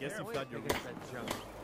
guess you've done your Against.